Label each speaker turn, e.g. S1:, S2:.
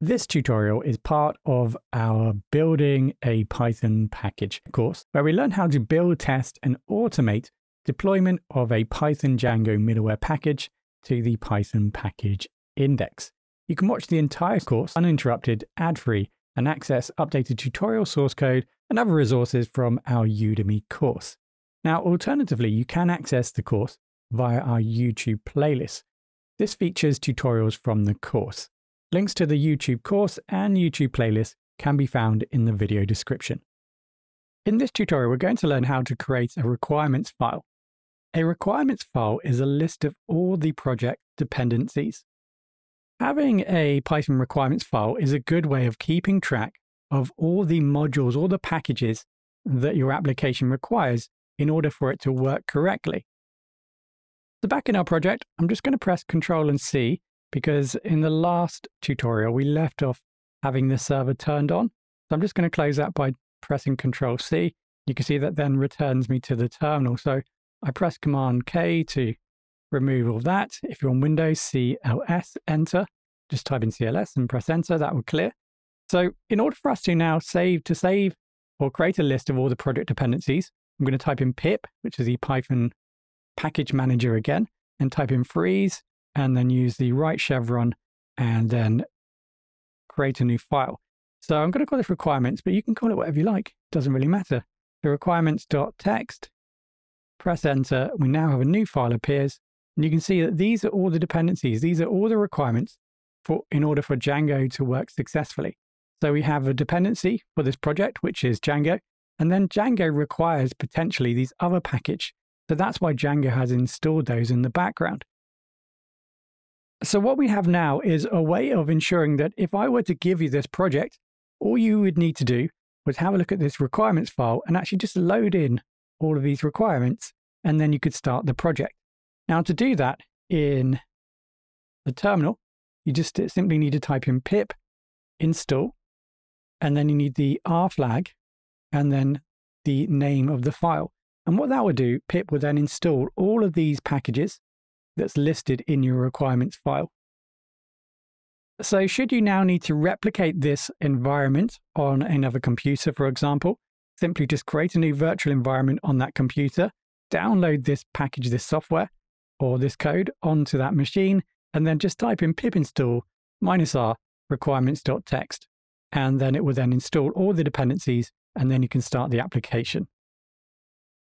S1: This tutorial is part of our Building a Python Package course, where we learn how to build, test, and automate deployment of a Python Django middleware package to the Python package index. You can watch the entire course uninterrupted, ad-free, and access updated tutorial source code and other resources from our Udemy course. Now, alternatively, you can access the course via our YouTube playlist. This features tutorials from the course. Links to the YouTube course and YouTube playlist can be found in the video description. In this tutorial, we're going to learn how to create a requirements file. A requirements file is a list of all the project dependencies. Having a Python requirements file is a good way of keeping track of all the modules, all the packages that your application requires in order for it to work correctly. So back in our project, I'm just going to press Control and C because in the last tutorial, we left off having the server turned on. So I'm just going to close that by pressing Control C. You can see that then returns me to the terminal. So I press Command K to remove all that. If you're on Windows, CLS, enter. Just type in CLS and press enter, that will clear. So in order for us to now save, to save or create a list of all the project dependencies, I'm going to type in pip, which is the Python package manager again, and type in freeze and then use the right chevron and then create a new file. So I'm going to call this requirements, but you can call it whatever you like. It doesn't really matter. The requirements.txt, press enter. We now have a new file appears. And you can see that these are all the dependencies. These are all the requirements for in order for Django to work successfully. So we have a dependency for this project, which is Django. And then Django requires potentially these other package. So that's why Django has installed those in the background. So what we have now is a way of ensuring that if I were to give you this project, all you would need to do was have a look at this requirements file and actually just load in all of these requirements, and then you could start the project. Now to do that in the terminal, you just simply need to type in pip install, and then you need the R flag, and then the name of the file. And what that would do, pip would then install all of these packages that's listed in your requirements file. So should you now need to replicate this environment on another computer, for example, simply just create a new virtual environment on that computer, download this package, this software, or this code onto that machine, and then just type in pip install minus r requirements.txt. And then it will then install all the dependencies, and then you can start the application.